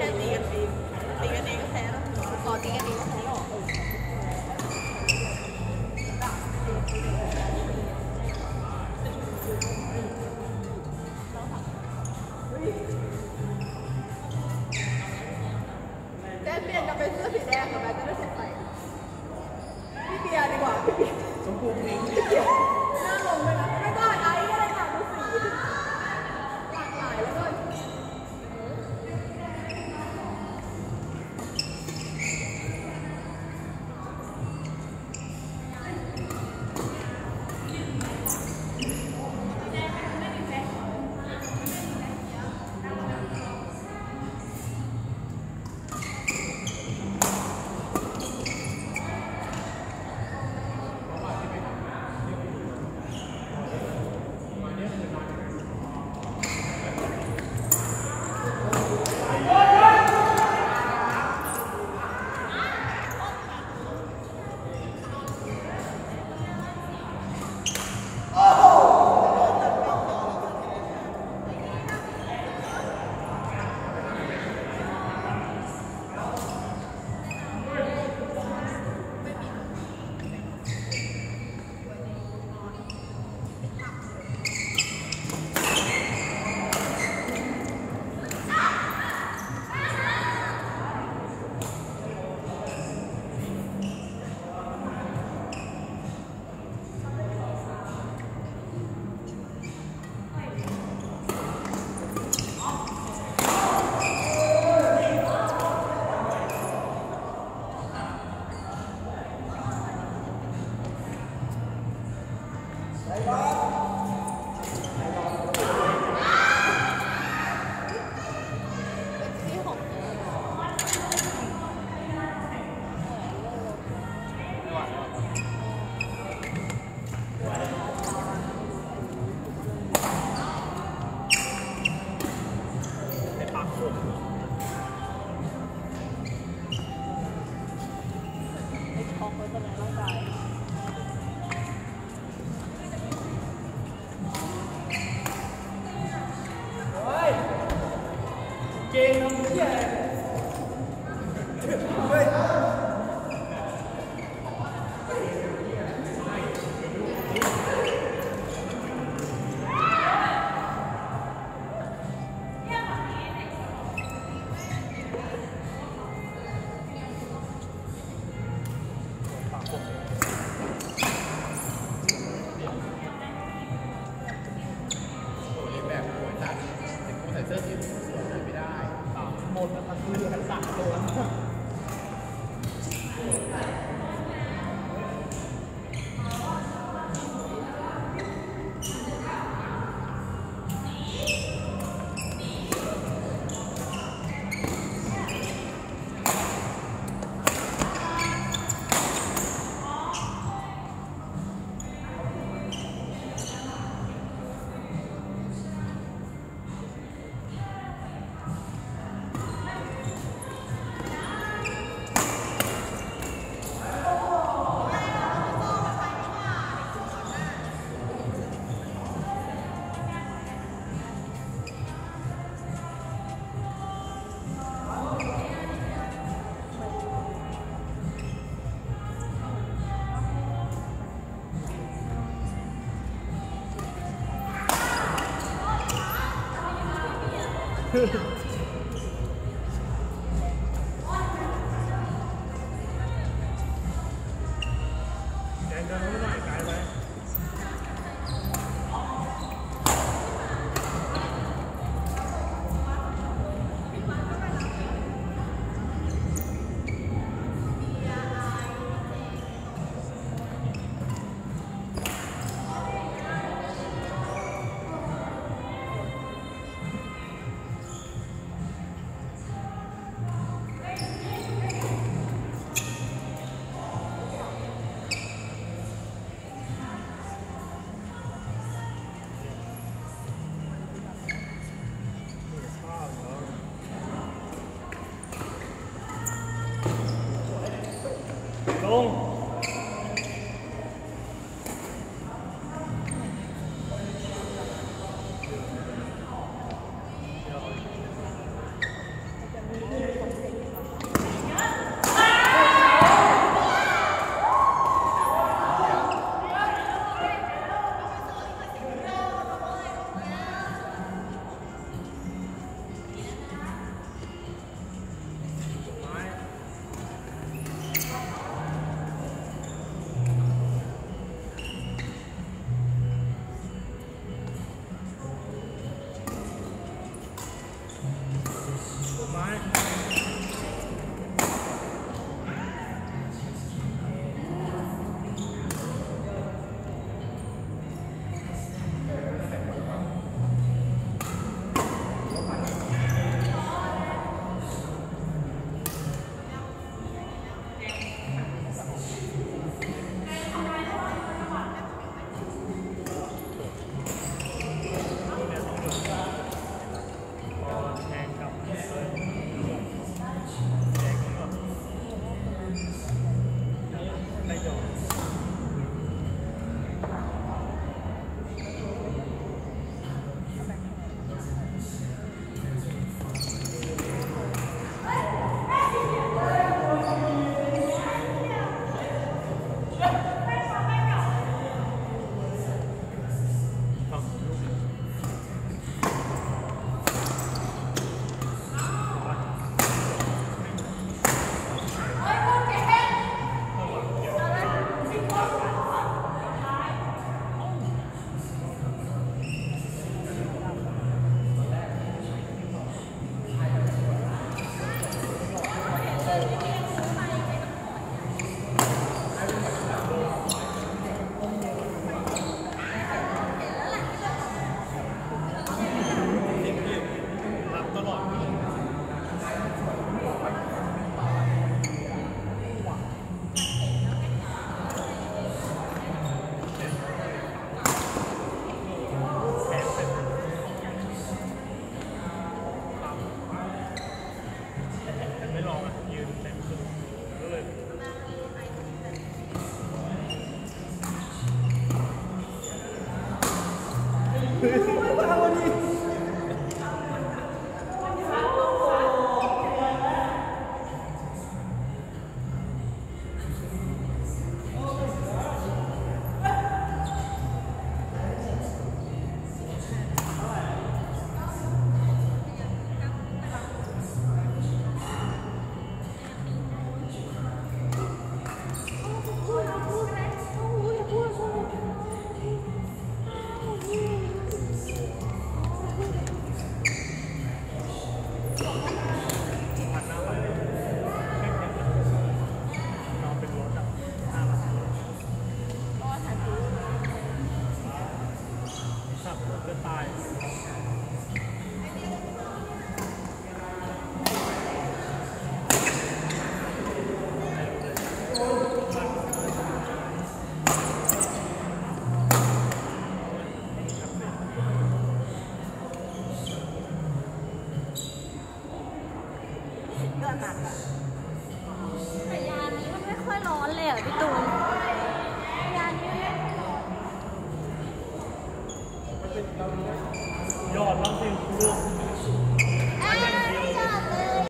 and Gracias. Amen. นมาทั้งคู่เลยสามตัว Thank you. เกินหนักอะแต่ยานนี้มันไม่ค่อยร้อนเลยอะพี่ตูน